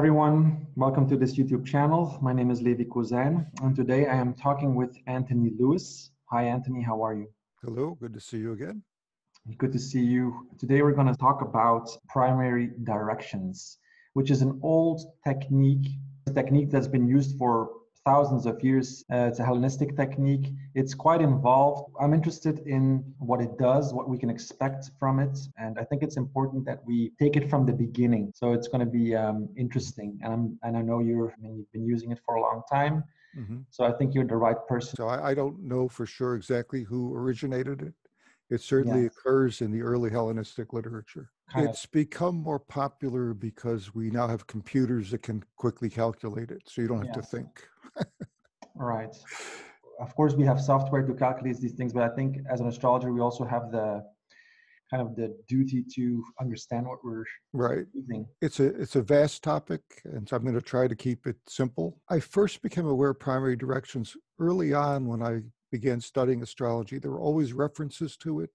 everyone. Welcome to this YouTube channel. My name is Levi Cosijn, and today I am talking with Anthony Louis. Hi, Anthony. How are you? Hello. Good to see you again. Good to see you. Today we're going to talk about primary directions, which is an old technique, a technique that's been used for thousands of years. Uh, it's a Hellenistic technique. It's quite involved. I'm interested in what it does, what we can expect from it, and I think it's important that we take it from the beginning. So it's going to be um, interesting, and I'm and I know you're I mean, you've been using it for a long time. Mm-hmm. So I think you're the right person. So I, I, don't know for sure exactly who originated it. It certainly occurs in the early Hellenistic literature. Kind it's of. become more popular because we now have computers that can quickly calculate it, so you don't have yes. to think. right. Of course, we have software to calculate these things, but I think as an astrologer, we also have the kind of the duty to understand what we're right using. It's a it's a vast topic, and so I'm going to try to keep it simple. I first became aware of primary directions early on when I began studying astrology. There were always references to it,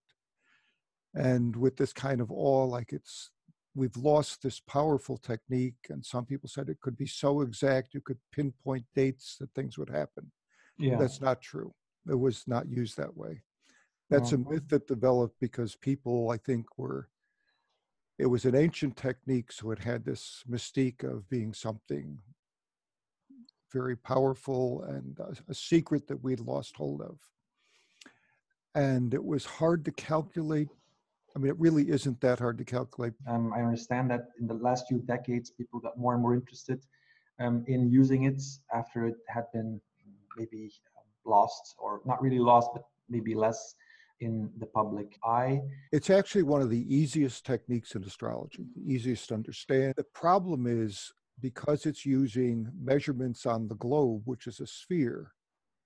and with this kind of awe, like it's we've lost this powerful technique and some people said it could be so exact you could pinpoint dates that things would happen. Yeah. That's not true. It was not used that way. That's a myth that developed because people i think were it was an ancient technique so it had this mystique of being something very powerful and a, a secret that we'd lost hold of and it was hard to calculate I mean, it really isn't that hard to calculate. Um, I understand that in the last few decades, people got more and more interested um, in using it after it had been maybe um, lost, or not really lost, but maybe less in the public eye. It's actually one of the easiest techniques in astrology, the easiest to understand. The problem is because it's using measurements on the globe, which is a sphere.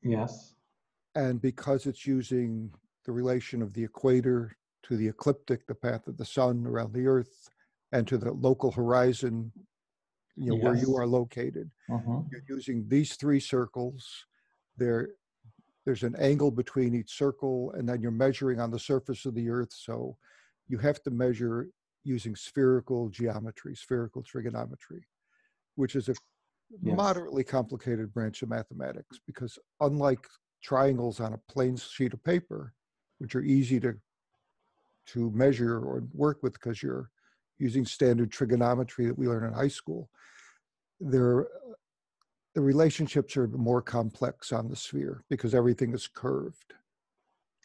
Yes. And because it's using the relation of the equator to the ecliptic, the path of the sun around the earth, and to the local horizon, you know, yes. where you are located. Uh-huh. You're using these three circles. There, there's an angle between each circle, and then you're measuring on the surface of the earth. So you have to measure using spherical geometry, spherical trigonometry, which is a moderately complicated branch of mathematics because unlike triangles on a plain sheet of paper, which are easy to to measure or work with because you're using standard trigonometry that we learn in high school. There, the relationships are more complex on the sphere because everything is curved.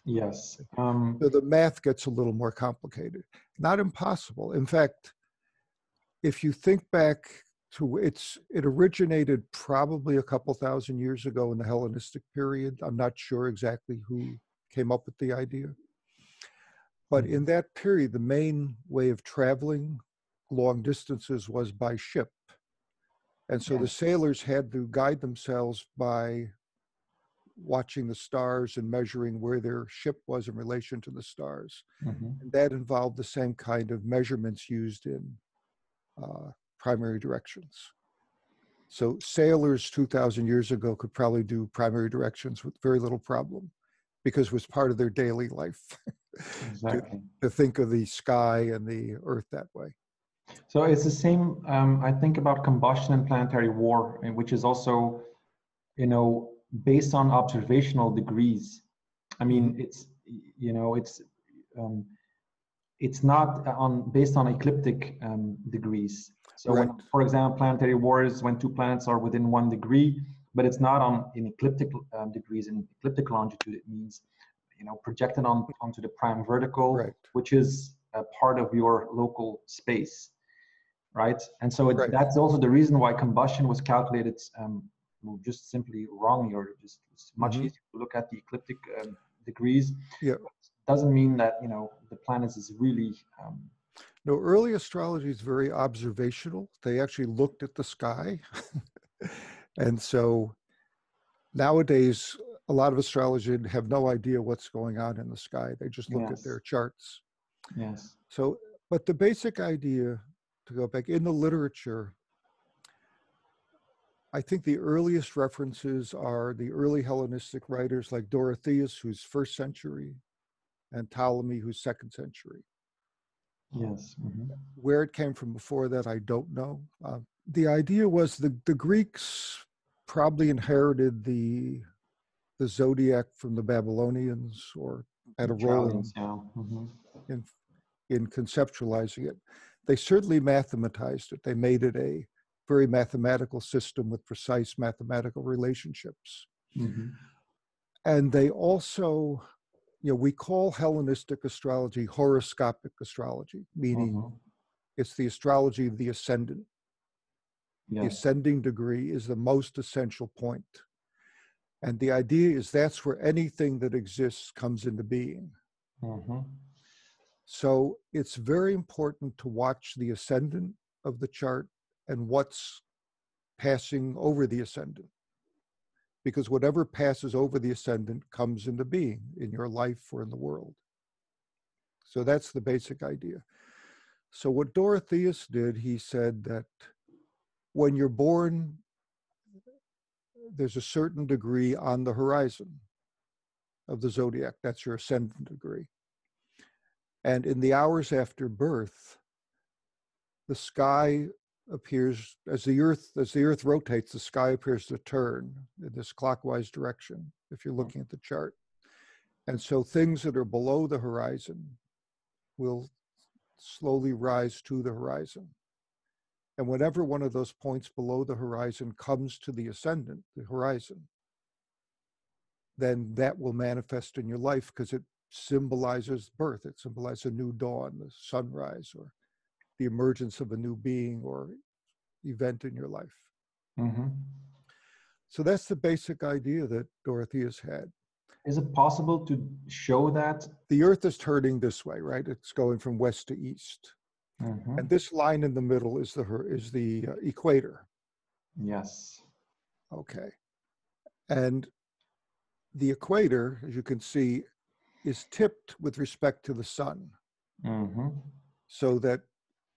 Yes. Um, so the math gets a little more complicated. Not impossible. In fact, if you think back to it's it originated probably a couple thousand years ago in the Hellenistic period. I'm not sure exactly who came up with the idea. But mm-hmm. in that period, the main way of traveling long distances was by ship. And so yeah. the sailors had to guide themselves by watching the stars and measuring where their ship was in relation to the stars. Mm-hmm. And that involved the same kind of measurements used in uh, primary directions. So sailors 2,000 years ago could probably do primary directions with very little problem because it was part of their daily life. exactly. to, to, think of the sky and the earth that way. So it's the same. Um, I think about combustion and planetary war, which is also, you know, based on observational degrees. I mean, mm-hmm. it's you know, it's um, it's not on based on ecliptic um, degrees. So, right. when, for example, planetary war is when two planets are within one degree, but it's not on in ecliptic um, degrees. In ecliptic longitude, it means you know projected on onto the prime vertical right. which is a part of your local space right and so it, right. that's also the reason why combustion was calculated um, just simply wrongly or just it's much mm-hmm. easier to look at the ecliptic um, degrees yeah doesn't mean that you know the planets is really um, no early astrology is very observational they actually looked at the sky and so nowadays a lot of astrologers have no idea what's going on in the sky. They just look yes. at their charts. Yes. So, but the basic idea to go back in the literature, I think the earliest references are the early Hellenistic writers like Dorotheus, who's first century, and Ptolemy, who's second century. Yes. Mm-hmm. Where it came from before that, I don't know. Uh, the idea was the, the Greeks probably inherited the the zodiac from the Babylonians or had a role in, yeah. hmm in in conceptualizing it. They certainly mathematized it. They made it a very mathematical system with precise mathematical relationships. hmm And they also, you know, we call Hellenistic astrology horoscopic astrology, meaning Mhm. it's the astrology of the ascendant. The ascending degree is the most essential point. And the idea is that's where anything that exists comes into being. hmm So it's very important to watch the ascendant of the chart and what's passing over the ascendant. Because whatever passes over the ascendant comes into being in your life or in the world. So that's the basic idea. So, what Dorotheus did, he said that when you're born, there's a certain degree on the horizon of the zodiac. That's your ascendant degree. And in the hours after birth, the sky appears as the earth as the earth rotates the sky appears to turn in this clockwise direction if you're hmm. looking at the chart. And so things that are below the horizon will slowly rise to the horizon. And whenever one of those points below the horizon comes to the ascendant the horizon then that will manifest in your life because it symbolizes birth. It symbolizes a new dawn the sunrise or the emergence of a new being or event in your life. hmm So that's the basic idea that Dorotheus had. Is it possible to show that? The earth is turning this way, right? It's going from west to east. Mhm. And this line in the middle is the is the uh, equator. Yes. Okay. And the equator, as you can see, is tipped with respect to the sun hmm so that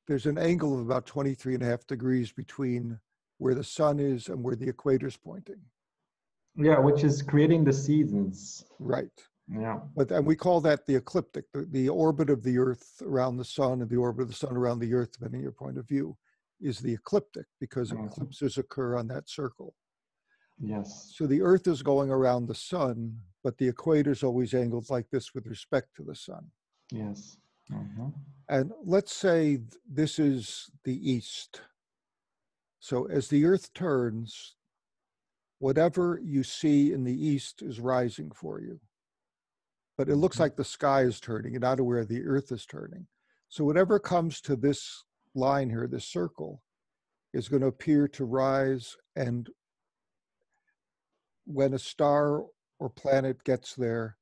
there's an angle of about 23 and a half degrees between where the sun is and where the equator is pointing. Yeah, which is creating the seasons. Right. Yeah. But and we call that the ecliptic, the, the orbit of the Earth around the sun and the orbit of the sun around the Earth, depending on your point of view, is the ecliptic because Mhm. eclipses occur on that circle. Yes. So the Earth is going around the sun, but the equator is always angled like this with respect to the sun. Yes. hmm And let's say this is the east. So as the Earth turns, whatever you see in the east is rising for you. But it looks Mhm. like the sky is turning, you're not aware the Earth is turning. So whatever comes to this line here, this circle, is going to appear to rise. And when a star or planet gets there,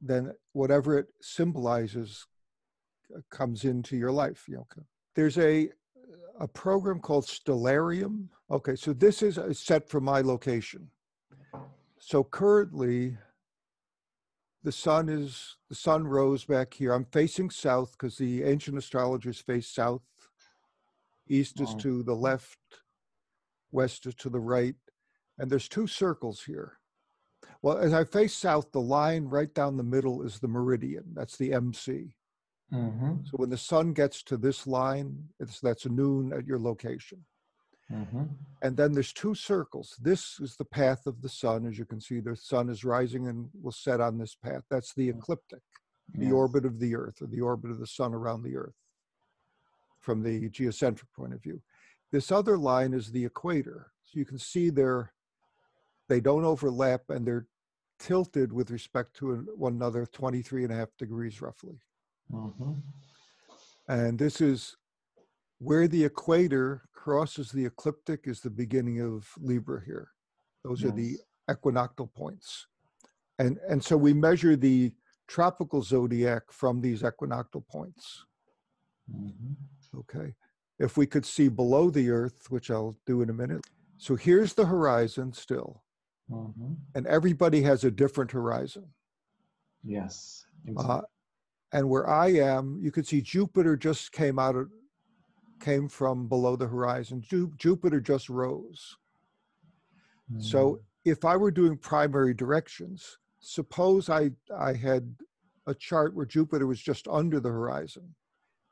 then whatever it symbolizes comes into your life. You know, there's a a program called Stellarium. Okay, so this is uh, set for my location. So currently, the sun is the sun rose back here. I'm facing south because the ancient astrologers face south. East is Oh. to the left, west is to the right, and there's two circles here. Well, as I face south, the line right down the middle is the meridian. That's the MC. Hmm So when the sun gets to this line, it's that's noon at your location. hmm And then there's two circles. This is the path of the sun. As you can see, the sun is rising and will set on this path. That's the ecliptic, the orbit of the earth or the orbit of the sun around the earth from the geocentric point of view. This other line is the equator. So you can see they're, they don't overlap and they're tilted with respect to one another 23 and a half degrees roughly. Hmm And this is where the equator crosses the ecliptic is the beginning of Libra here. Those are the Yes. equinoctial points. And, and so we measure the tropical zodiac from these equinoctial points. hmm Okay. If we could see below the earth, which I'll do in a minute. So here's the horizon still, hmm and everybody has a different horizon. Yes. Uh, and where I am, you can see Jupiter just came out of, came from below the horizon. Ju- Jupiter just rose. So hmm. if I were doing primary directions, suppose I, I had a chart where Jupiter was just under the horizon.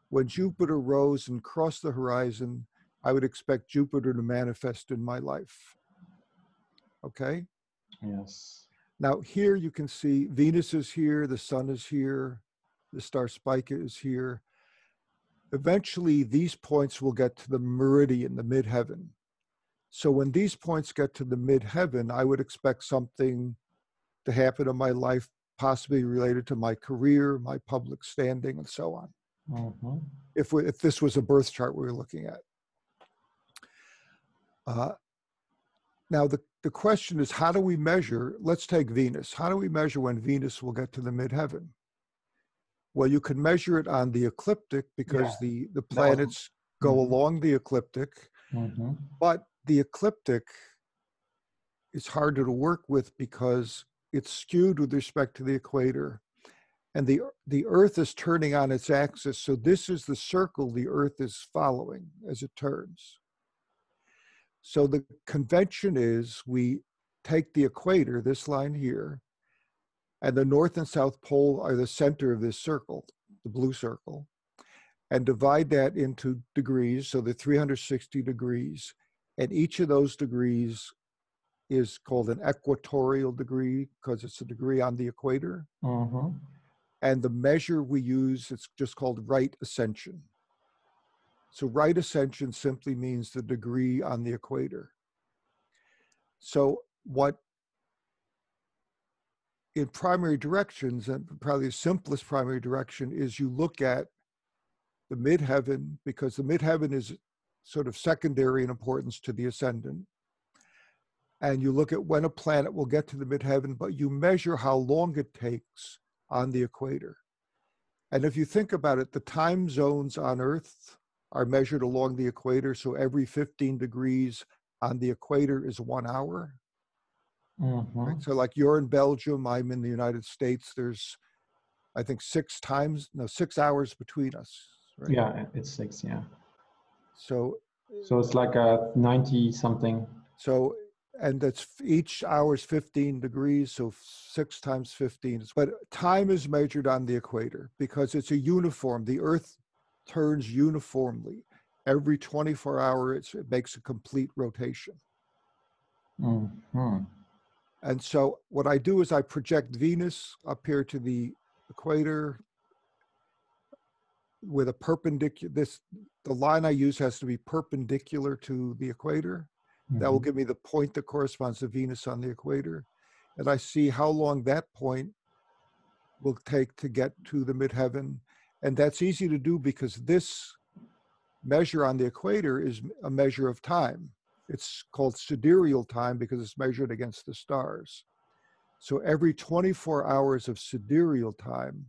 When Jupiter rose and crossed the horizon, I would expect Jupiter to manifest in my life. Okay? Yes. Now, here you can see Venus is here, the sun is here, the star Spica is here. Eventually, these points will get to the meridian, the midheaven. So, when these points get to the midheaven, I would expect something to happen in my life, possibly related to my career, my public standing, and so on. Mm-hmm. If, we, if this was a birth chart we were looking at. Uh, now, the, the question is how do we measure? Let's take Venus. How do we measure when Venus will get to the midheaven? Well, you can measure it on the ecliptic because Yeah. the, the planets go Mhm. along the ecliptic, Mm-hmm. but the ecliptic is harder to work with because it's skewed with respect to the equator. And the, the Earth is turning on its axis. So this is the circle the Earth is following as it turns. So the convention is we take the equator, this line here, and the North and South Pole are the center of this circle, the blue circle, and divide that into degrees. So the 360 degrees. And each of those degrees is called an equatorial degree because it's a degree on the equator. Mm-hmm. And the measure we use, it's just called right ascension. So right ascension simply means the degree on the equator. So what in primary directions, and probably the simplest primary direction is you look at the midheaven because the midheaven is sort of secondary in importance to the ascendant. And you look at when a planet will get to the midheaven, but you measure how long it takes on the equator. And if you think about it, the time zones on Earth are measured along the equator. So every 15 degrees on the equator is one hour. Mm-hmm. Right? So, like you're in Belgium, I'm in the United States. There's, I think, six times, no, six hours between us. Right? Yeah, it's six. Yeah. So, So it's like a ninety something. so, and that's each hour is 15 degrees. So six times 15. is- But time is measured on the equator because it's a uniform. The Earth turns uniformly every 24 hours. It makes a complete rotation. Mm-hmm. And so what I do is I project Venus up here to the equator with a perpendicular this the line I use has to be perpendicular to the equator. That will mm-hmm. give me the point that corresponds to Venus on the equator. And I see how long that point will take to get to the midheaven. And that's easy to do because this measure on the equator is a measure of time. It's called sidereal time because it's measured against the stars. So every 24 hours of sidereal time,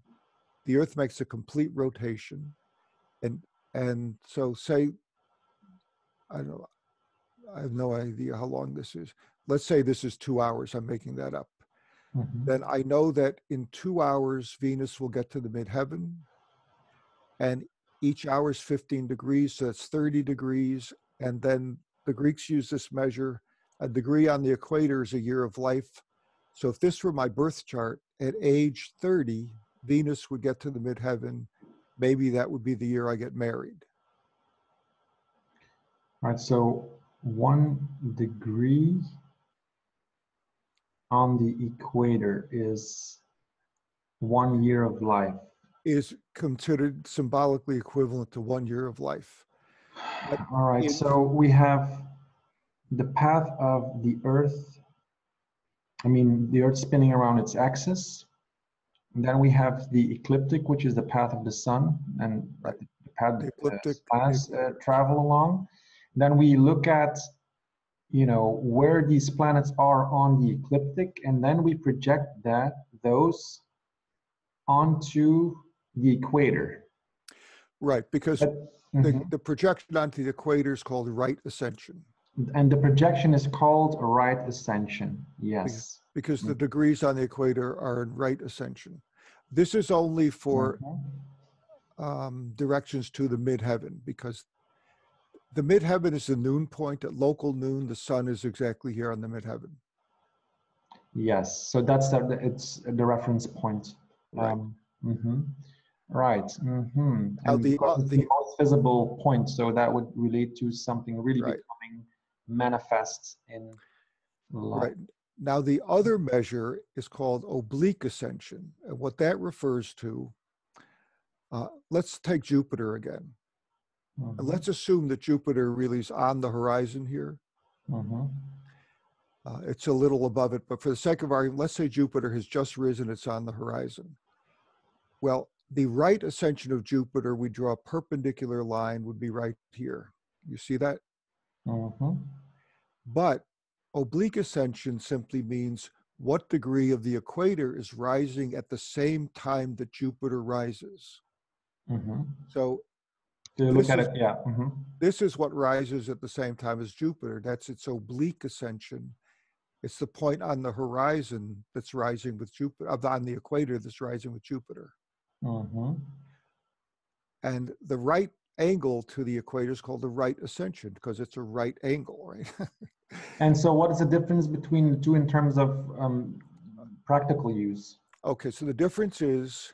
the Earth makes a complete rotation. And and so say, I don't know, I have no idea how long this is. Let's say this is two hours. I'm making that up. Mhm. Then I know that in two hours, Venus will get to the midheaven. And each hour is 15 degrees, so that's 30 degrees. And then the Greeks use this measure. A degree on the equator is a year of life. So if this were my birth chart, at age 30, Venus would get to the midheaven. Maybe that would be the year I get married. Right. So one degree on the equator is one year of life. Is considered symbolically equivalent to one year of life. But All right. So we have the path of the Earth. I mean, the Earth spinning around its axis. And then we have the ecliptic, which is the path of the sun, and Right. the path The that ecliptic- the planets uh, travel along. Then we look at, you know, where these planets are on the ecliptic, and then we project that those onto the equator. Right, because But- the, Mhm. the projection onto the equator is called right ascension. And the projection is called right ascension. Yes. because the degrees on the equator are in right ascension. This is only for Mhm. um, directions to the midheaven because the midheaven is the noon point. At local noon, the sun is exactly here on the midheaven. Yes. So that's the, it's the reference point. Right. Um, mhm. Right. Mm-hmm. And the, uh, the most visible point, so that would relate to something really Right. becoming manifest in life. Right. Now, the other measure is called oblique ascension. And what that refers to, uh, let's take Jupiter again. And Mhm, let's assume that Jupiter really is on the horizon here. mhm, Uh, it's a little above it, but for the sake of argument, let's say Jupiter has just risen, it's on the horizon. Well, the right ascension of Jupiter, we draw a perpendicular line, would be right here. You see that? mhm. But oblique ascension simply means what degree of the equator is rising at the same time that Jupiter rises. mhm. So So look at is- it, yeah. mhm. this is what rises at the same time as Jupiter. That's its oblique ascension. It's the point on the horizon that's rising with Jupiter, on the equator that's rising with Jupiter. Mhm. And the right angle to the equator is called the right ascension because it's a right angle, right? And so, what is the difference between the two in terms of um, practical use? Okay, so the difference is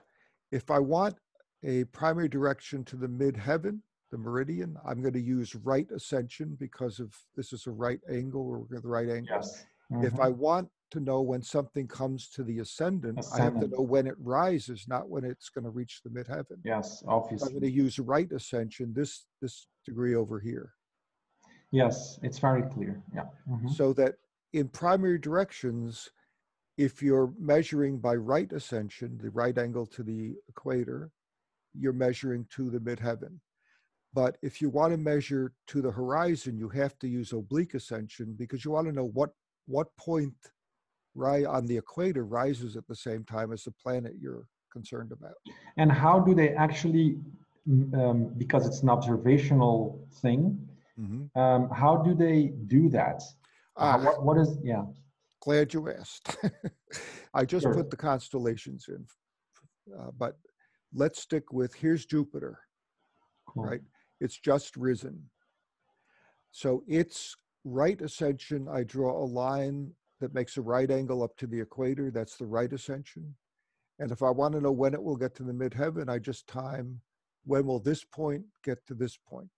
if I want a primary direction to the midheaven, the meridian, I'm going to use right ascension because of this is a right angle or we're the right angle. Yes. If Mhm. I want to know when something comes to the ascendant, I have to know when it rises, not when it's going to reach the midheaven. Yes, So I'm going to use right ascension, this this degree over here, Yes, it's very clear. Yeah. mhm. so that in primary directions, if you're measuring by right ascension, the right angle to the equator, you're measuring to the midheaven. But if you want to measure to the horizon, you have to use oblique ascension because you want to know what what point right on the equator rises at the same time as the planet you're concerned about. And how do they actually, mm, um, because it's an observational thing, um, how do they do that? Uh, Ah, what, what is, yeah. glad you asked. I just Sure. put the constellations in, uh, but let's stick with here's Jupiter. Cool. right? It's just risen. So its right ascension, I draw a line that makes a right angle up to the equator. That's the right ascension. And if I want to know when it will get to the midheaven, I just time when will this point get to this point?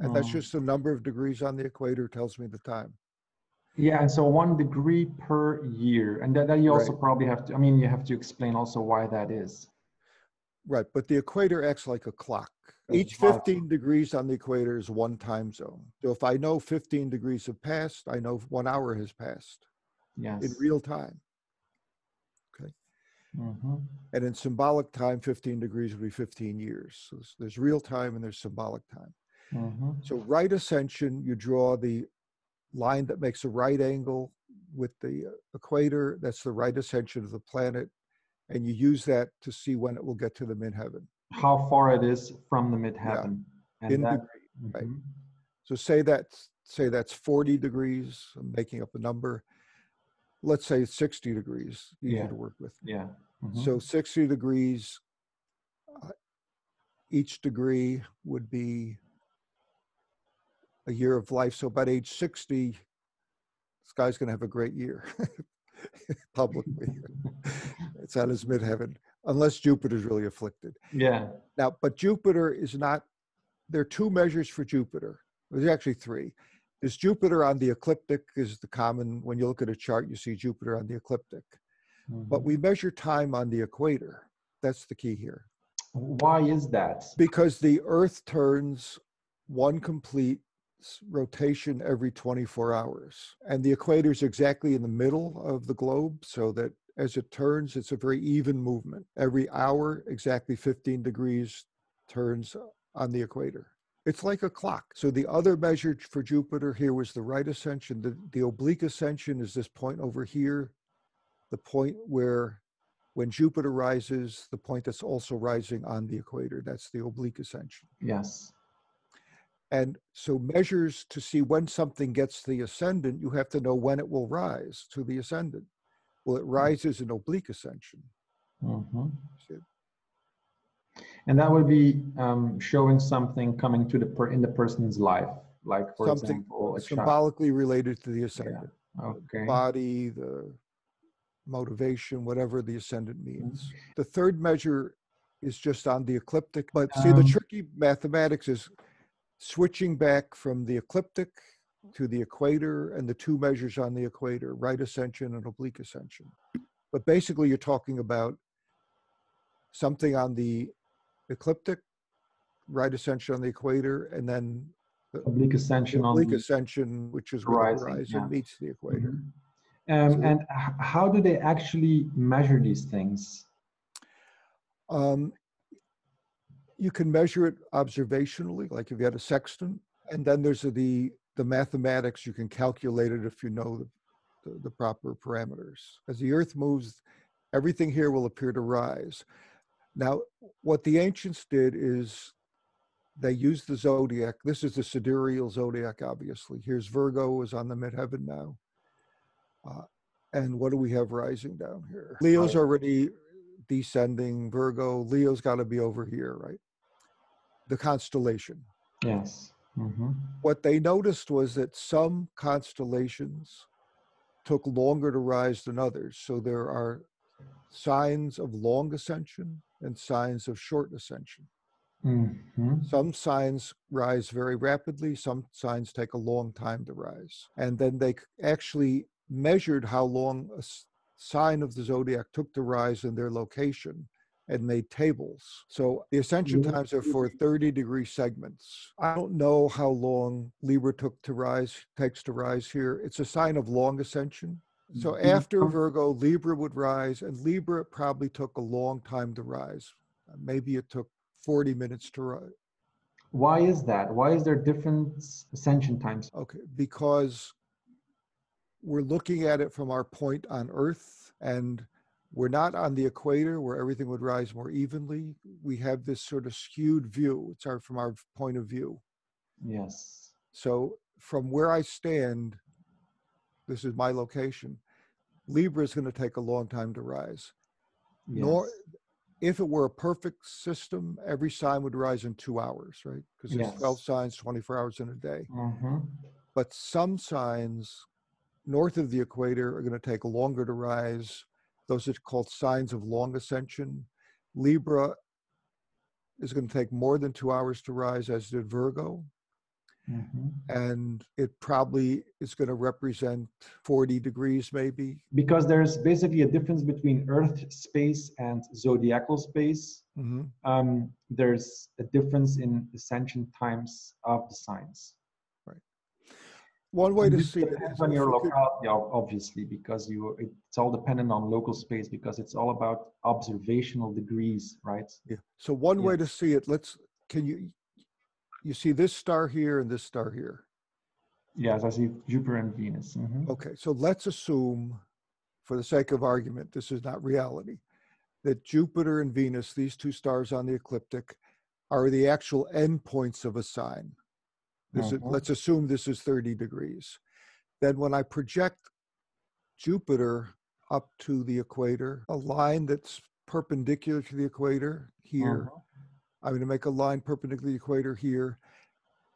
And that's Mm. just the number of degrees on the equator tells me the time. Yeah, and so one degree per year. And that, that you also Right. probably have to, I mean, you have to explain also why that is. Right, but the equator acts like a clock. Each 15 degrees on the equator is one time zone. So if I know 15 degrees have passed, I know one hour has passed Yes. in real time. Mhm. And in symbolic time, 15 degrees would be 15 years. So there's, real time and there's symbolic time. Mhm. So right ascension, you draw the line that makes a right angle with the uh, equator. That's the right ascension of the planet. And you use that to see when it will get to the midheaven. How far it is from the midheaven. And In that, degree, right. mhm. So say that's say that's 40 degrees. I'm making up a number. Let's say 60 degrees, easy Yeah. to work with. Yeah. mhm. So 60 degrees, uh, each degree would be a year of life. So about age 60, this guy's going to have a great year publicly. it's on his midheaven, unless Jupiter's really afflicted. yeah. Now, but Jupiter is not, there are two measures for Jupiter. There's actually three. There's Jupiter on the ecliptic is the common, when you look at a chart, you see Jupiter on the ecliptic. But mhm. we measure time on the equator. That's the key here. Why is that? Because the Earth turns one complete rotation every 24 hours. And the equator is exactly in the middle of the globe, so that as it turns, it's a very even movement. Every hour, exactly 15 degrees turns uh, on the equator. It's like a clock. So the other measure for Jupiter here was the right ascension. The, the oblique ascension is this point over here, the point where when Jupiter rises, the point that's also rising on the equator. That's the oblique ascension. Yes. And so measures to see when something gets the ascendant, you have to know when it will rise to the ascendant. Well, it rises in oblique ascension. Mhm. And that would be um, showing something coming to the per in the person's life, like for Something example, a child. Symbolically related to the ascendant. Okay. Body, the motivation, whatever the ascendant Mm-hmm. means. The third measure is just on the ecliptic. But see, the Um, tricky mathematics is switching back from the ecliptic to the equator and the two measures on the equator, right ascension and oblique ascension. But basically, you're talking about something on the ecliptic, right ascension on the equator, and then the Oblique ascension on oblique the ascension, which is where the horizon, yeah. meets the equator. Mhm. Um, So- and how do they actually measure these things? Um, you can measure it observationally, like if you had a sextant, and then there's the the mathematics. You can calculate it if you know the, the, the proper parameters. As the Earth moves, everything here will appear to rise. Now, what the ancients did is they used the zodiac. This is the sidereal zodiac, obviously. Here's Virgo is on the midheaven now. Uh, and what do we have rising down here? Leo's already descending. Virgo, Leo's got to be over here, right? The constellation. Yes. Mhm. What they noticed was that some constellations took longer to rise than others. So there are signs of long ascension and signs of short ascension. Mhm. Some signs rise very rapidly, some signs take a long time to rise. And then they actually measured how long a sign of the zodiac took to rise in their location and made tables. So the ascension Yeah. times are for 30 degree segments. I don't know how long Libra took to rise, takes to rise here. It's a sign of long ascension. So Mhm. after Virgo, Libra would rise, and Libra probably took a long time to rise. Uh, Maybe it took 40 minutes to rise. Why is that? Why is there different ascension times? Okay, because we're looking at it from our point on Earth, and we're not on the equator where everything would rise more evenly. We have this sort of skewed view. It's our from our point of view. Yes. So from where I stand, this is my location. Libra is going to take a long time to rise. Nor, if it were a perfect system, every sign would rise in two hours, right? Because there's Yes. 12 signs, 24 hours in a day. Mhm. but some signs north of the equator are going to take longer to rise. Those are called signs of long ascension. Libra is going to take more than two hours to rise, as did Virgo. Mhm. And it probably is going to represent 40 degrees, maybe. Because there's basically a difference between Earth space and zodiacal space. Um, there's a difference in ascension times of the signs. One way And to see it depends is on your locality, obviously, because you it's all dependent on local space because it's all about observational degrees, right? Yeah. So one Yeah. way to see it, let's, can you, you see this star here and this star here? Yes, I see Jupiter and Venus. mhm. Okay, so let's assume, for the sake of argument, this is not reality, that Jupiter and Venus, these two stars on the ecliptic, are the actual endpoints of a sign. This is, Mhm. let's assume this is 30 degrees. Then when I project Jupiter up to the equator, a line that's perpendicular to the equator here, Mhm. I'm going to make a line perpendicular to the equator here.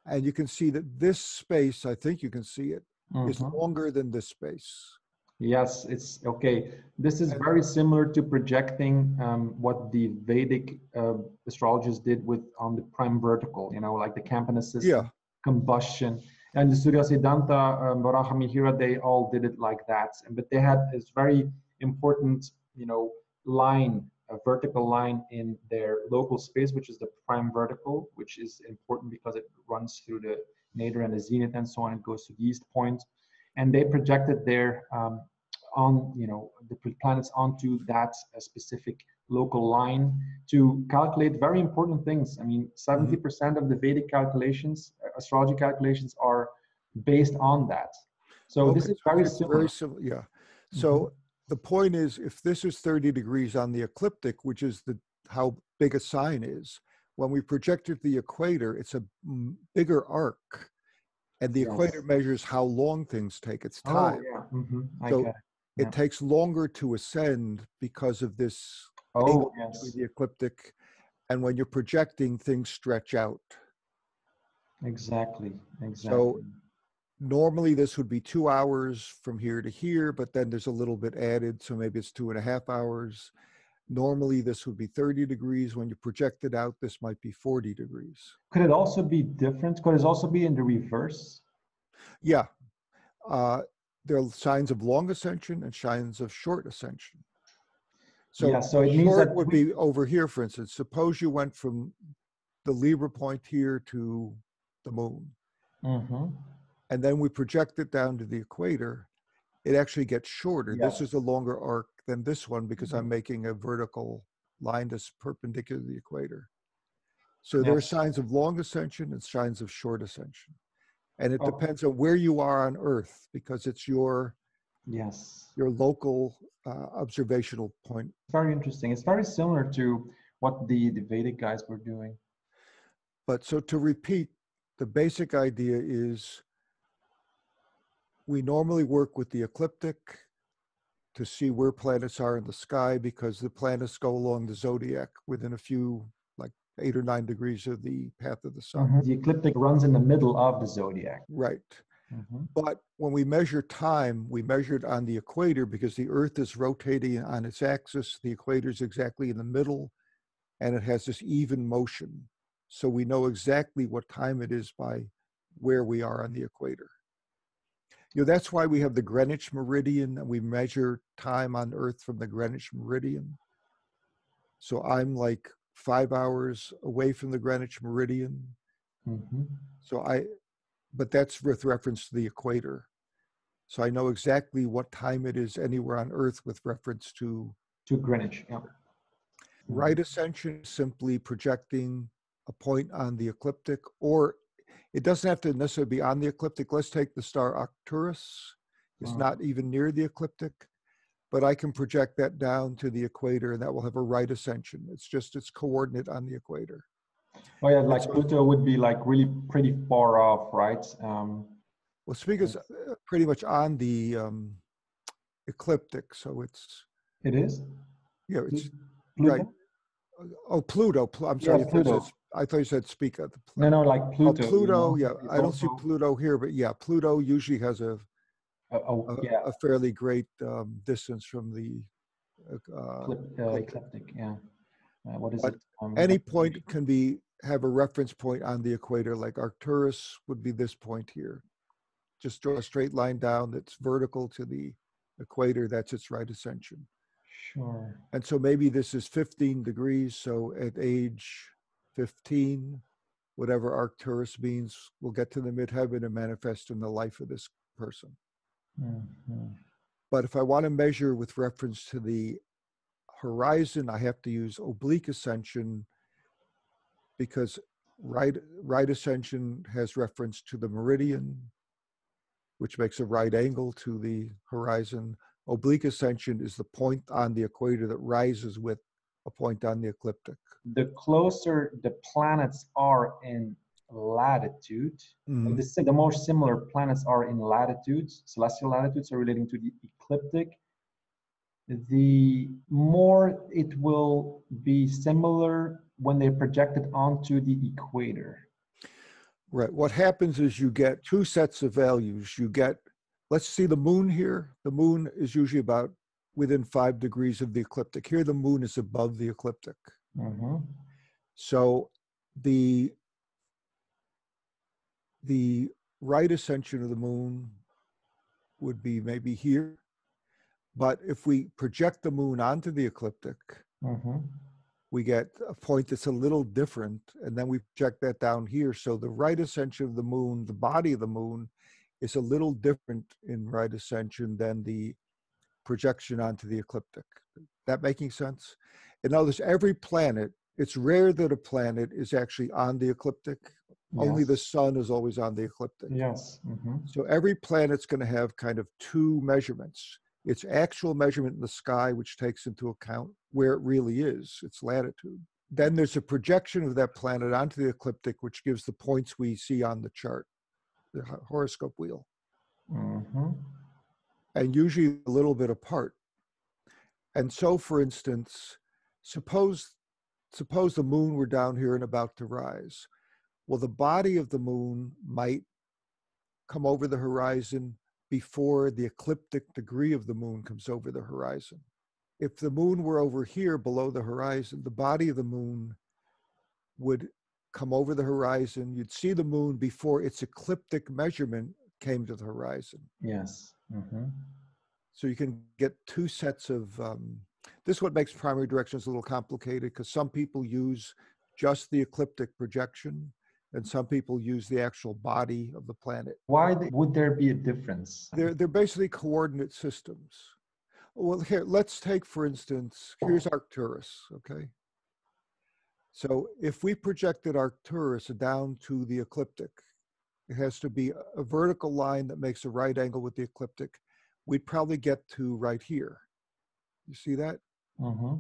And you can see that this space, I think you can see it, is Mhm. longer than this space. Yes, it's okay. This is very similar to projecting um, what the Vedic uh, astrologers did with on the prime vertical. You know, like the Campana system, Yeah. Combustion, and the Surya Siddhanta, um, Varaha Mihira, they all did it like that. But they had this very important, you know, line, a vertical line in their local space, which is the prime vertical, which is important because it runs through the nadir and the zenith and so on. It goes to the east point and they projected their um, on you know the planets onto that uh, specific local line to calculate very important things i mean 70% of the vedic calculations uh, astrology calculations are based on that so this is very it's similar Very similar, yeah. So the point is, if this is 30 degrees on the ecliptic, which is the how big a sign is, when we project it to the equator, it's a bigger arc, and the equator measures how long things take. It's time. oh time. yeah mhm, I So it. It takes longer to ascend because of this oh yes the ecliptic, and when you're projecting, things stretch out. exactly exactly So normally this would be two hours from here to here, but then there's a little bit added, so maybe it's two and a half hours. Normally, this would be 30 degrees. When you project it out, this might be 40 degrees. Could it also be different? Could it also be in the reverse? Yeah. Uh, there are signs of long ascension and signs of short ascension. So, Yeah, so it means that would we- be over here, for instance. Suppose you went from the Libra point here to the moon, hmm and then we project it down to the equator. It actually gets shorter. This is a longer arc than this one because Mhm. I'm making a vertical line that's perpendicular to the equator. So there are signs of long ascension and signs of short ascension. And it Oh. depends on where you are on Earth because it's your Yes. your local uh, observational point. Very interesting. It's very similar to what the, the Vedic guys were doing. But so to repeat, the basic idea is we normally work with the ecliptic to see where planets are in the sky because the planets go along the zodiac within a few, like eight or nine degrees of the path of the sun. The ecliptic runs in the middle of the zodiac. Right. Mhm. But when we measure time, we measure it on the equator because the Earth is rotating on its axis. The equator is exactly in the middle and it has this even motion. So we know exactly what time it is by where we are on the equator. You know, that's why we have the Greenwich meridian and we measure time on Earth from the Greenwich meridian. So I'm like five hours away from the Greenwich meridian. Mhm. So I, but that's with reference to the equator. So I know exactly what time it is anywhere on Earth with reference to To Greenwich. Yeah. right ascension, simply projecting a point on the ecliptic, or it doesn't have to necessarily be on the ecliptic. Let's take the star Arcturus. It's Mhm. not even near the ecliptic, but I can project that down to the equator and that will have a right ascension. It's just its coordinate on the equator. Oh yeah, like Pluto would be like really pretty far off, right? Um, Well, Spica's uh, pretty much on the um, ecliptic, so it's it is. yeah, it's Pluto? right. Oh, Pluto. Pl- I'm sorry. Yeah, I, thought you Pluto. said, I thought you said Spica. No, no, like oh, Pluto. you Pluto. know, yeah, I don't see Pluto here, but yeah, Pluto usually has a oh, a, yeah, a fairly great um, distance from the. Uh, uh, uh, ecliptic. Yeah. Uh, what is But it? Um, any point can be have a reference point on the equator, like Arcturus would be this point here. Just draw a straight line down that's vertical to the equator. That's its right ascension. Sure. And so maybe this is 15 degrees. So at age 15, whatever Arcturus means, will get to the midheaven and manifest in the life of this person. Mhm. But if I want to measure with reference to the horizon, I have to use oblique ascension because right, right ascension has reference to the meridian, which makes a right angle to the horizon. Oblique ascension is the point on the equator that rises with a point on the ecliptic. The closer the planets are in latitude, Mhm. the, the more similar planets are in latitudes, celestial latitudes are relating to the ecliptic, the more it will be similar when they're projected onto the equator. Right. What happens is you get two sets of values. You get, let's see the moon here. The moon is usually about within five degrees of the ecliptic. Here, the moon is above the ecliptic. Mhm. So the the right ascension of the moon would be maybe here. But if we project the moon onto the ecliptic, Mhm. We get a point that's a little different, and then we project that down here. So the right ascension of the moon, the body of the moon, is a little different in right ascension than the projection onto the ecliptic. That making sense? In other words, every planet, it's rare that a planet is actually on the ecliptic. Only the sun is always on the ecliptic. Yes. mhm. So every planet's going to have kind of two measurements. Its actual measurement in the sky, which takes into account where it really is, its latitude. Then there's a projection of that planet onto the ecliptic, which gives the points we see on the chart, the horoscope wheel, Mm-hmm. and usually a little bit apart. And so, for instance, suppose suppose the moon were down here and about to rise. Well, the body of the moon might come over the horizon before the ecliptic degree of the moon comes over the horizon. if the moon were over here below the horizon, the body of the moon would come over the horizon. You'd see the moon before its ecliptic measurement came to the horizon. Yes. Mm-hmm. So you can get two sets of. Um, this is what makes primary directions a little complicated because some people use just the ecliptic projection and some people use the actual body of the planet. Why would there be a difference? They're, they're basically coordinate systems. Well, here, let's take, for instance, here's Arcturus, okay? So if we projected Arcturus down to the ecliptic, it has to be a vertical line that makes a right angle with the ecliptic. We'd probably get to right here. You see that? Mm-hmm.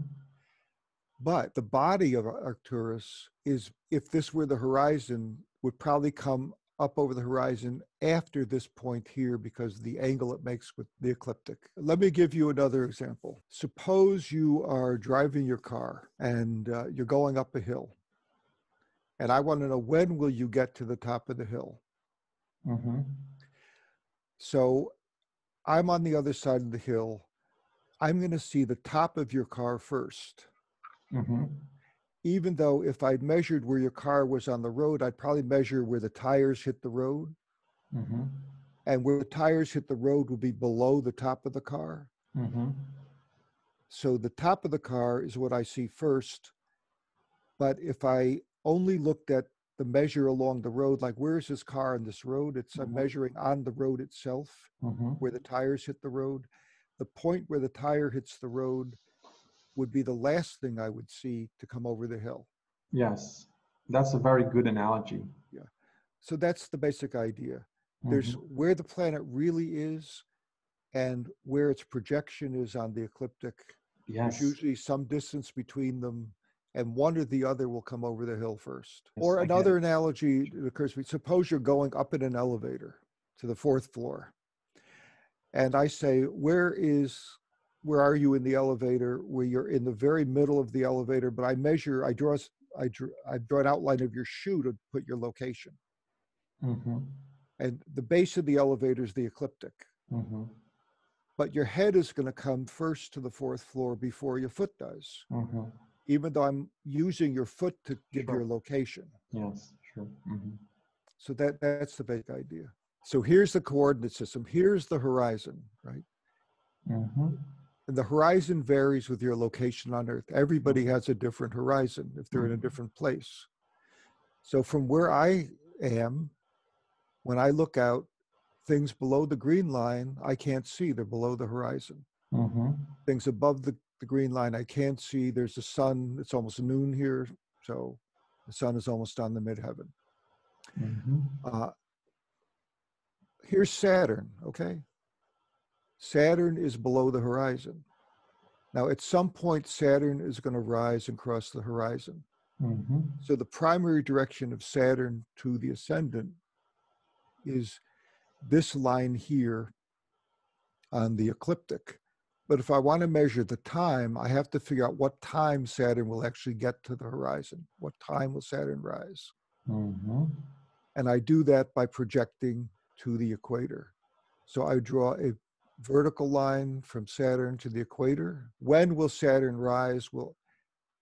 But the body of Arcturus is, if this were the horizon, would probably come up over the horizon after this point here because the angle it makes with the ecliptic. Let me give you another example. Suppose you are driving your car and uh, you're going up a hill. And I want to know when will you get to the top of the hill? Mm-hmm. So I'm on the other side of the hill. I'm going to see the top of your car 1st Mm-hmm. Even though if I'd measured where your car was on the road, I'd probably measure where the tires hit the road. Mm-hmm. And where the tires hit the road would be below the top of the car. Mm-hmm. So the top of the car is what I see first. But if I only looked at the measure along the road, like where's this car on this road? It's I'm Mhm. measuring on the road itself, Mm-hmm. where the tires hit the road. The point where the tire hits the road would be the last thing I would see to come over the hill. Yes, that's a very good analogy. Yeah. So that's the basic idea. There's Mhm. where the planet really is and where its projection is on the ecliptic. yes, There's usually some distance between them, and one or the other will come over the hill first. Yes, or another analogy that occurs to me suppose you're going up in an elevator to the fourth floor. And I say, where is where are you in the elevator? Where you're in the very middle of the elevator, but I measure, I draw, I draw, I draw an outline of your shoe to put your location. Mm-hmm. And the base of the elevator is the ecliptic. Mm-hmm. But your head is going to come first to the fourth floor before your foot does, Mm-hmm. even though I'm using your foot to give Sure. your location. Yes, sure. Mm-hmm. So that that's the big idea. So here's the coordinate system. Here's the horizon, right? Mm-hmm. And the horizon varies with your location on Earth. Everybody has a different horizon if they're in a Mhm. different place. So from where I am, when I look out, things below the green line I can't see. They're below the horizon. Mm-hmm. things above the, the green line I can't see. There's the sun. It's almost noon here. So the sun is almost on the midheaven. Mm-hmm. Uh, here's Saturn, okay? Saturn is below the horizon. Now, at some point, Saturn is going to rise and cross the horizon. Mm-hmm. So the primary direction of Saturn to the ascendant is this line here on the ecliptic. But if I want to measure the time, I have to figure out what time Saturn will actually get to the horizon. What time will Saturn rise? Mm-hmm. And I do that by projecting to the equator. So I draw a vertical line from Saturn to the equator. When will Saturn rise? Well,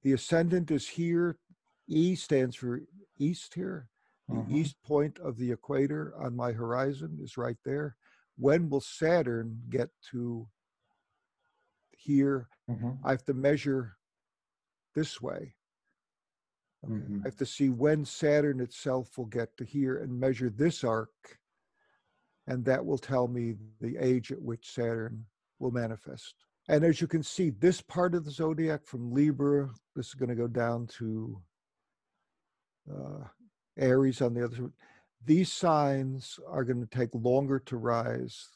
the ascendant is here. E stands for east here. The Mhm. east point of the equator on my horizon is right there. When will Saturn get to here? Mm-hmm. I have to measure this way. Okay. Mhm. I have to see when Saturn itself will get to here and measure this arc. And that will tell me the age at which Saturn will manifest. And as you can see, this part of the zodiac from Libra, this is going to go down to uh, Aries on the other side. These signs are going to take longer to rise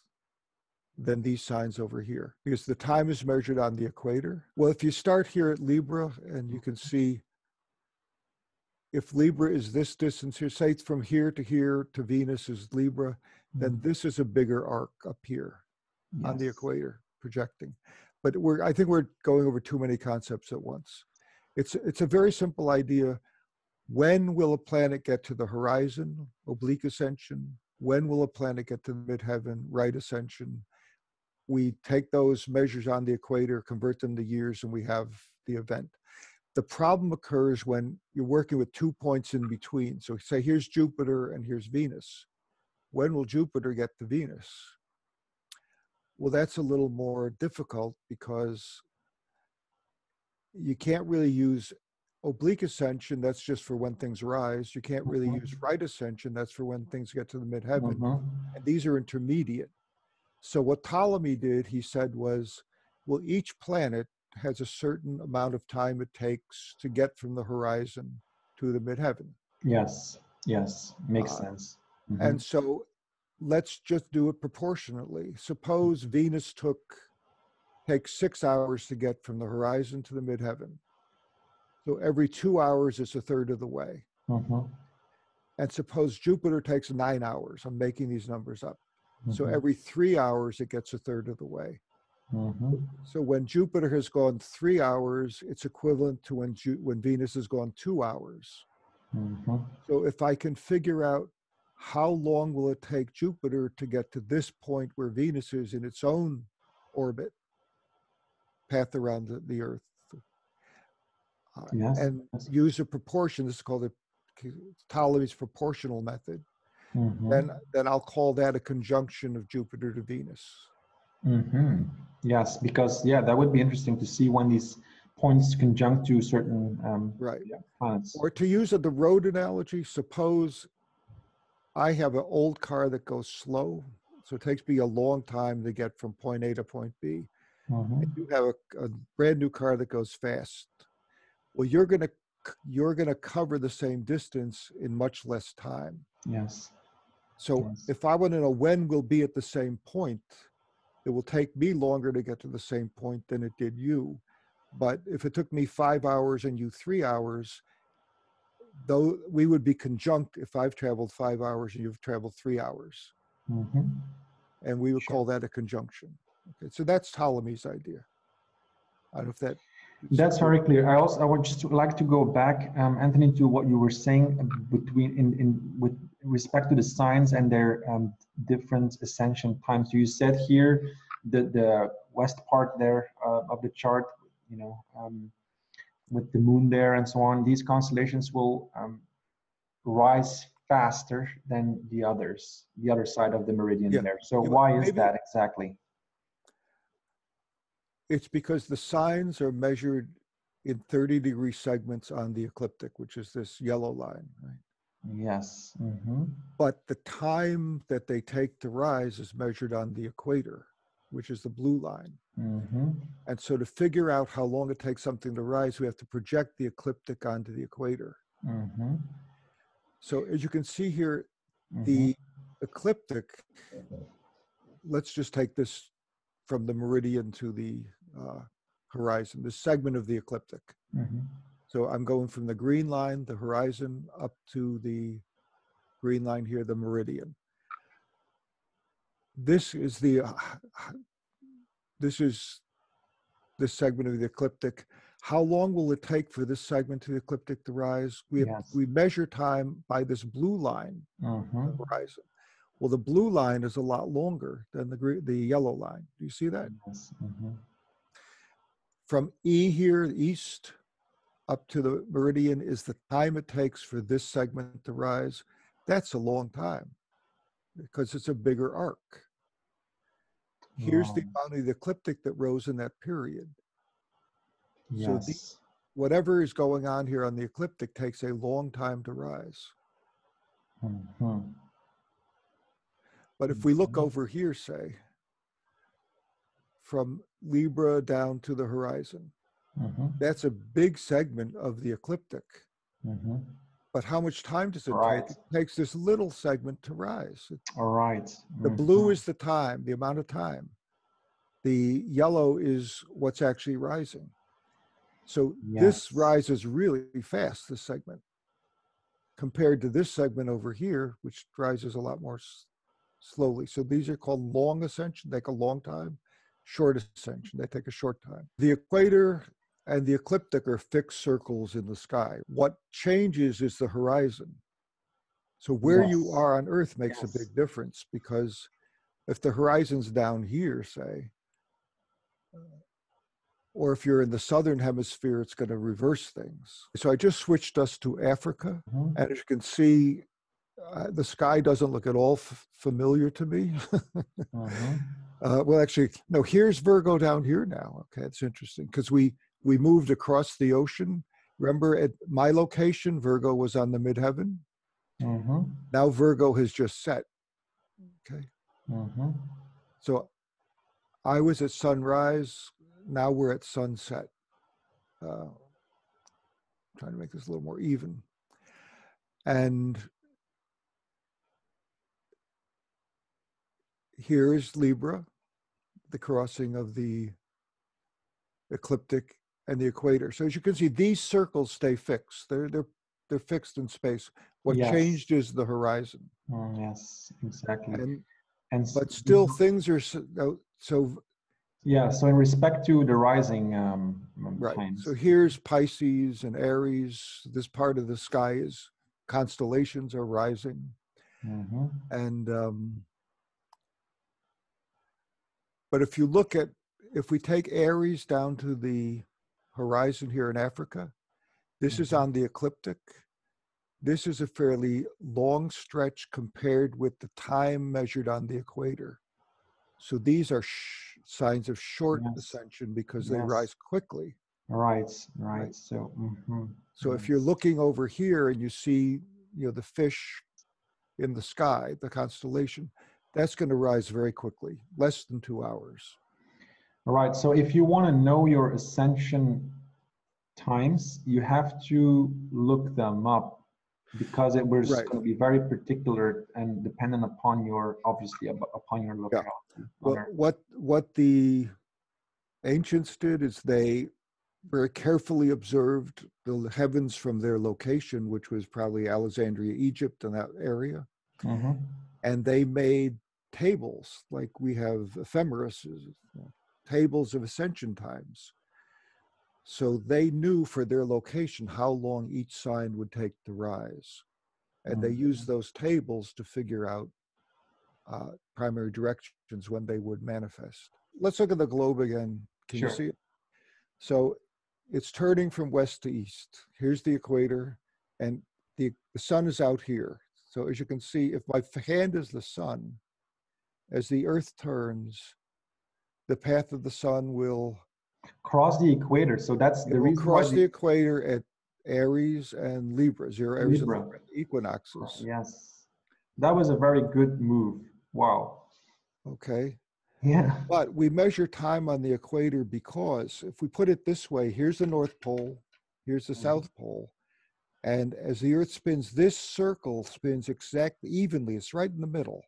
than these signs over here because the time is measured on the equator. Well, if you start here at Libra and you can see if Libra is this distance here, say from here to here to Venus is Libra, then mm-hmm. this is a bigger arc up here on the equator projecting. But we're I think we're going over too many concepts at once. It's it's a very simple idea. When will a planet get to the horizon? Oblique ascension. When will a planet get to midheaven? Right ascension. we take those measures on the equator, convert them to years, and we have the event. The problem occurs when you're working with two points in between. So say here's Jupiter and here's Venus. When will Jupiter get to Venus? Well, that's a little more difficult because you can't really use oblique ascension, that's just for when things rise. You can't really use Mhm. right ascension, that's for when things get to the midheaven. Mhm. And these are intermediate. So what Ptolemy did, he said, was, well, each planet has a certain amount of time it takes to get from the horizon to the midheaven. Yes, yes, makes Uh, sense. Mhm. And so let's just do it proportionately. Suppose Venus took takes six hours to get from the horizon to the midheaven. So every two hours is a third of the way. Mhm. And suppose Jupiter takes nine hours. I'm making these numbers up. So Mhm. every three hours it gets a third of the way. Mhm. So when Jupiter has gone three hours, it's equivalent to when Ju- when Venus has gone two hours. Mhm. So if I can figure out how long will it take Jupiter to get to this point where Venus is in its own orbit path around the, the Earth, uh, Yes, and yes. use a proportion. This is called the Ptolemy's proportional method. Mhm. Then then I'll call that a conjunction of Jupiter to Venus. Hmm Yes, because yeah, that would be interesting to see when these points conjunct to certain um, Right. yeah, planets. Or to use a, the road analogy, suppose I have an old car that goes slow, so it takes me a long time to get from point A to point B. Mhm. And you have a, a brand new car that goes fast. Well, you're gonna you're gonna cover the same distance in much less time. Yes. So Yes. if I want to know when we'll be at the same point, it will take me longer to get to the same point than it did you. But if it took me five hours and you three hours, though we would be conjunct if I've traveled five hours and you've traveled three hours. Mhm. And we would Sure. call that a conjunction. Okay, so that's Ptolemy's idea. I don't know if that That's very clear. I also I would just like to go back, um, Anthony, to what you were saying between in, in with respect to the signs and their um, different ascension times. You said here the the west part there uh, of the chart, you know, um, with the moon there and so on. These constellations will um, rise faster than the others, the other side of the meridian Yeah. there. So Yeah, why is that exactly? It's because the signs are measured in 30 degree segments on the ecliptic, which is this yellow line, right? Yes. hmm But the time that they take to rise is measured on the equator, which is the blue line. hmm And so to figure out how long it takes something to rise, we have to project the ecliptic onto the equator. hmm So as you can see here, Mm-hmm. the ecliptic, let's just take this from the meridian to the uh, horizon, the segment of the ecliptic. So I'm going from the green line, the horizon, up to the green line here, the meridian. This is the, uh, this is this segment of the ecliptic. How long will it take for this segment of the ecliptic to rise? We, have, Yes. we measure time by this blue line, hmm the horizon. Well, the blue line is a lot longer than the green, the yellow line. Do you see that? Yes. hmm From E here, east, up to the meridian is the time it takes for this segment to rise. That's a long time because it's a bigger arc. Here's the Wow. amount of the ecliptic that rose in that period. Yes. So the- Whatever is going on here on the ecliptic takes a long time to rise. Mhm. But if we look Mhm. over here, say, from Libra down to the horizon, Mhm. that's a big segment of the ecliptic. Mhm. But how much time does it Right. take? It takes this little segment to rise. It- All right. The blue is the time, the amount of time. The yellow is what's actually rising. So this rises really fast, this segment, compared to this segment over here, which rises a lot more s- slowly. So these are called long ascension, they take a long time. Short ascension, they take a short time. The equator and the ecliptic are fixed circles in the sky. What changes is the horizon. So where you are on Earth makes Yes. a big difference because if the horizon's down here, say, or if you're in the southern hemisphere, it's going to reverse things. So I just switched us to Africa, Mhm. and as you can see, uh, the sky doesn't look at all f- familiar to me. Mhm. Uh, well, actually, no. Here's Virgo down here now. Okay, it's interesting because we we moved across the ocean. Remember, at my location, Virgo was on the midheaven. Mhm. Now Virgo has just set. Okay, Mhm. so I was at sunrise. Now we're at sunset. Uh, trying to make this a little more even, and here's Libra, the crossing of the ecliptic and the equator. So as you can see, these circles stay fixed. They're they're they're fixed in space. What Yes. changed is the horizon, Mm, yes, exactly. and And but still mhm. things are so, so yeah. So in respect to the rising um, um, right. times, So here's Pisces and Aries. This part of the sky is constellations are rising, Mhm. and um, but if you look at if we take Aries down to the horizon here in Africa, this is Mhm. on the ecliptic. This is a fairly long stretch compared with the time measured on the equator. So these are sh- signs of short Yes. ascension because they rise quickly. right, right. Right. So mhm. So if you're looking over here and you see, you know, the fish in the sky, the constellation, that's going to rise very quickly, less than two hours. All right. So if you want to know your ascension times, you have to look them up because it was Right. going to be very particular and dependent upon your obviously upon your locality. on Well, what what the ancients did is they very carefully observed the heavens from their location, which was probably Alexandria, Egypt, and that area, Mhm. and they made tables like we have ephemeris, tables of ascension times. So they knew for their location how long each sign would take to rise, and they used those tables to figure out uh, primary directions when they would manifest. Let's look at the globe again. Can Sure. you see it? So it's turning from west to east. Here's the equator, and the, the sun is out here. So as you can see, if my hand is the sun, as the earth turns, the path of the sun will, Cross the equator. So that's the reason cross the- equator at Aries and Libra, zero Aries and Libra. Libra equinoxes. Yes, that was a very good move. Wow. Okay. Yeah. But we measure time on the equator because if we put it this way, here's the North Pole, here's the Mhm. South Pole. And as the Earth spins, this circle spins exactly evenly. It's right in the middle.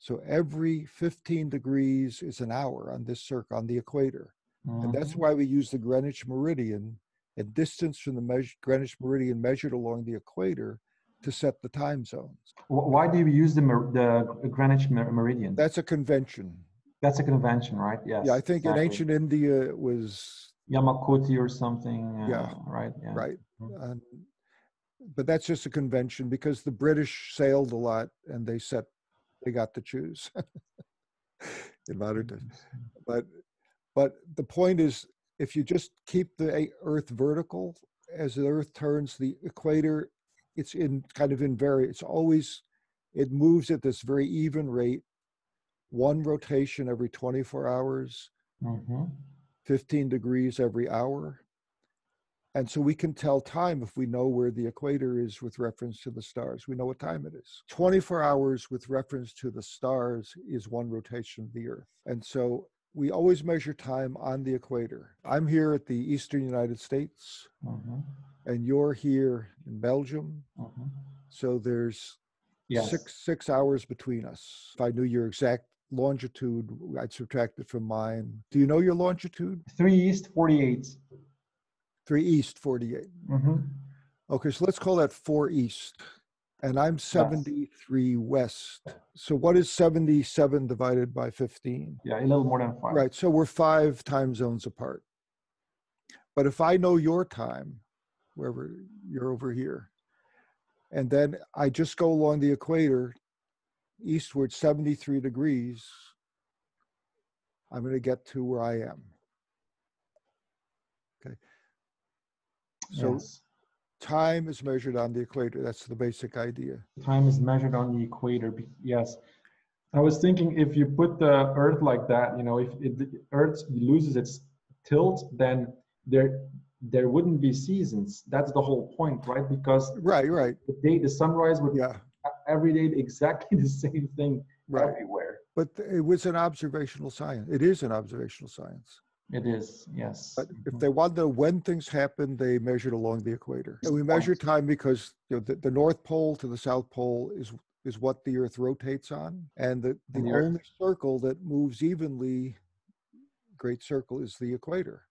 So every 15 degrees is an hour on this circle, on the equator. And that's Mhm. why we use the Greenwich Meridian and distance from the Greenwich Meridian measured along the equator to set the time zones. Why do you use the mer- the Greenwich mer- meridian? That's a convention. That's a convention, right? Yes. Yeah, I think exactly. in ancient India it was Yamakoti or something. Uh, Yeah, Right. Yeah. right. Mhm. Um, but that's just a convention because the British sailed a lot and they set, they got to choose in modern times. But, but the point is, if you just keep the Earth vertical, as the Earth turns the equator, it's in kind of invariant. It's always, it moves at this very even rate, one rotation every 24 hours. Mhm. 15 degrees every hour. And so we can tell time if we know where the equator is with reference to the stars. We know what time it is. 24 hours with reference to the stars is one rotation of the Earth. And so we always measure time on the equator. I'm here at the Eastern United States, Mhm. and you're here in Belgium. Mhm. So there's Yes. six six hours between us. If I knew your exact longitude, I'd subtract it from mine. Do you know your longitude? Three east, forty-eight. Three east, 48. Mhm. Okay, so let's call that four east. And I'm 73 west. So what is 77 divided by 15? Yeah, a little more than five. Right, so we're five time zones apart. But if I know your time, wherever you're over here, and then I just go along the equator eastward 73 degrees, I'm going to get to where I am. Okay. So yes. time is measured on the equator. That's the basic idea. Time is measured on the equator. Yes. I was thinking if you put the Earth like that, you know, if it, the Earth loses its tilt, then there there wouldn't be seasons. That's the whole point, right? Because Right, right. the day the sunrise would Yeah, every day exactly the same thing right. everywhere. But it was an observational science. It is an observational science. It is, yes. But if Mhm. they wanted to know when things happen, they measured along the equator. And we measure time because you know, the, the North Pole to the South Pole is is what the Earth rotates on, and the, the the Earth- only circle that moves evenly, great circle, is the equator.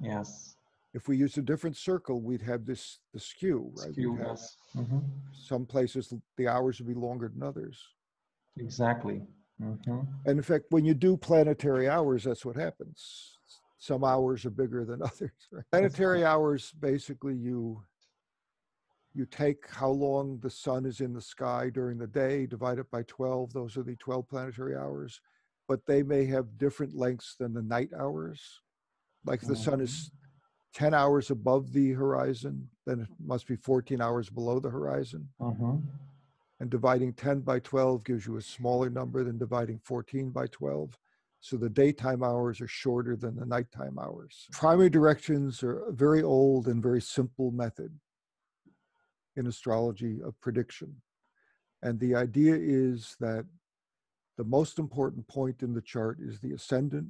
yes. If we used a different circle, we'd have this the skew, right? Skew, yes. Mhm. some places the hours would be longer than others. Exactly. Mhm. And in fact, when you do planetary hours, that's what happens. Some hours are bigger than others. Right? Planetary hours, basically, you you take how long the sun is in the sky during the day, divide it by 12. Those are the 12 planetary hours. But they may have different lengths than the night hours. Like if the sun is 10 hours above the horizon, then it must be 14 hours below the horizon. Mhm. And dividing 10 by 12 gives you a smaller number than dividing 14 by 12. So the daytime hours are shorter than the nighttime hours. Primary directions are a very old and very simple method in astrology of prediction. And the idea is that the most important point in the chart is the ascendant,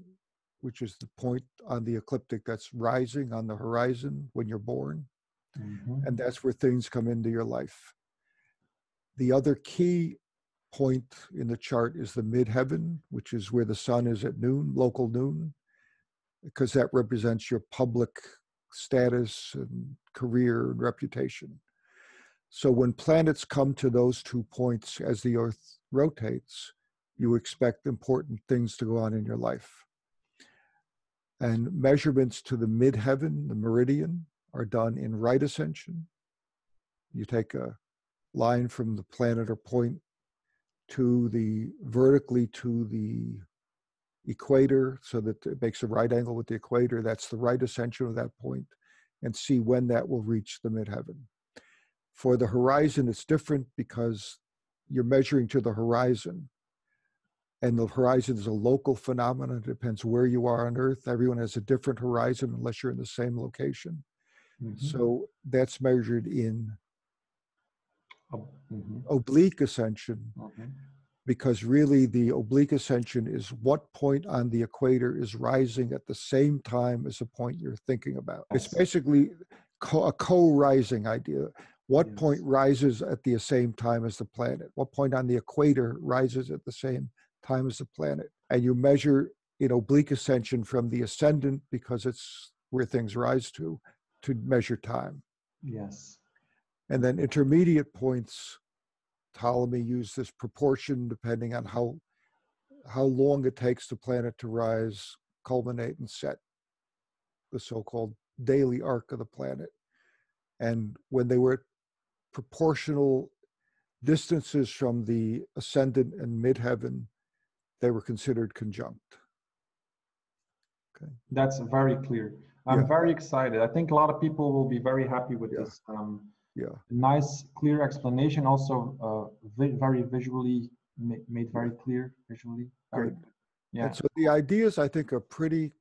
which is the point on the ecliptic that's rising on the horizon when you're born Mhm. and that's where things come into your life. The other key point in the chart is the midheaven, which is where the sun is at noon, local noon, because that represents your public status and career and reputation. So when planets come to those two points as the earth rotates, you expect important things to go on in your life. And measurements to the midheaven, the meridian, are done in right ascension. You take a line from the planet or point to the vertically to the equator so that it makes a right angle with the equator. That's the right ascension of that point, and see when that will reach the midheaven. For the horizon, it's different because you're measuring to the horizon. And the horizon is a local phenomenon. It depends where you are on Earth. Everyone has a different horizon unless you're in the same location. Mhm. So that's measured in Mhm. oblique ascension Mhm. because really the oblique ascension is what point on the equator is rising at the same time as the point you're thinking about. It's basically co- a co-rising idea. What point rises at the same time as the planet? What point on the equator rises at the same time as the planet? And you measure in oblique ascension from the ascendant because it's where things rise to, to measure time. Yes. And then intermediate points, Ptolemy used this proportion depending on how how long it takes the planet to rise, culminate, and set, the so-called daily arc of the planet. And when they were at proportional distances from the ascendant and midheaven, they were considered conjunct. Okay. That's very clear. I'm Yeah. very excited. I think a lot of people will be very happy with Yeah. this. Um, Yeah. nice, clear explanation. Also, uh, vi- very visually ma- made very clear visually. Very Good. good. Yeah. And so the ideas I think are pretty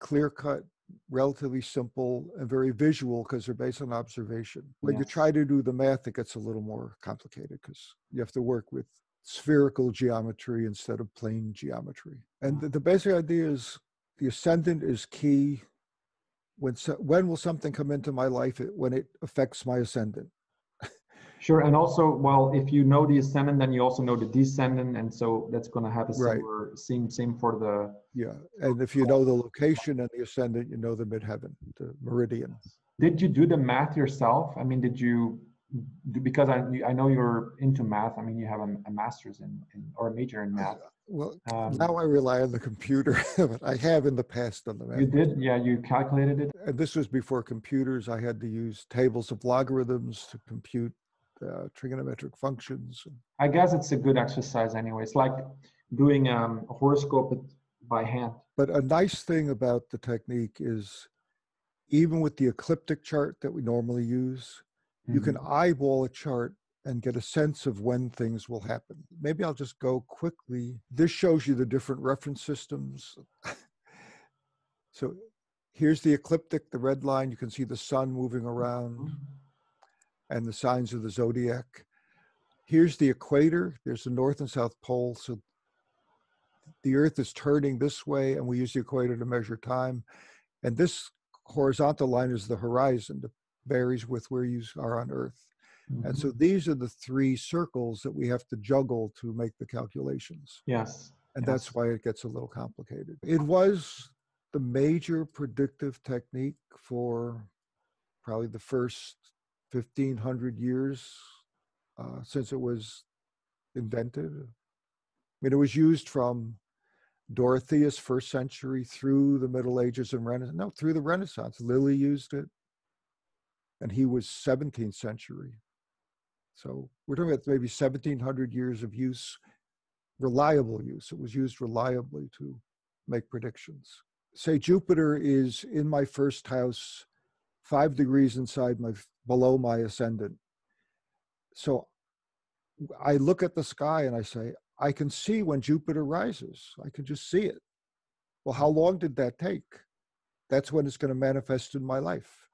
clear cut, relatively simple, and very visual because they're based on observation. When you try to do the math, it gets a little more complicated because you have to work with spherical geometry instead of plane geometry. And the, the basic idea is the ascendant is key. When so, when will something come into my life? When it affects my ascendant. Sure. And also, well, if you know the ascendant, then you also know the descendant, and so that's going to have a Right. similar same same for the. Yeah, and if you know the location and the ascendant, you know the midheaven, the meridian. Did you do the math yourself? I mean, did you? Because I I know you're into math. I mean, you have a, a master's in, in or a major in math. Well, Um, now I rely on the computer, but I have in the past on the math. you did, yeah. You calculated it. And this was before computers. I had to use tables of logarithms to compute uh, trigonometric functions. I guess it's a good exercise anyway. It's like doing um, a horoscope, by hand. But a nice thing about the technique is even with the ecliptic chart that we normally use, you can Mhm. eyeball a chart and get a sense of when things will happen. Maybe I'll just go quickly. This shows you the different reference systems. so here's the ecliptic, the red line. You can see the sun moving around Mhm. and the signs of the zodiac. Here's the equator. There's the north and south pole. So the earth is turning this way, and we use the equator to measure time. And this horizontal line is the horizon that varies with where you are on earth. And so these are the three circles that we have to juggle to make the calculations. Yes. And yes. that's why it gets a little complicated. It was the major predictive technique for probably the first 1500 years uh, since it was invented. I mean, it was used from Dorotheus first century through the Middle Ages and Renaissance. No, through the Renaissance. Lilly used it, and he was 17th century. So we're talking about maybe 1700 years of use, reliable use. It was used reliably to make predictions. Say Jupiter is in my first house, five degrees inside my below my ascendant. So I look at the sky and I say, I can see when Jupiter rises. I can just see it. Well, how long did that take? That's when it's going to manifest in my life.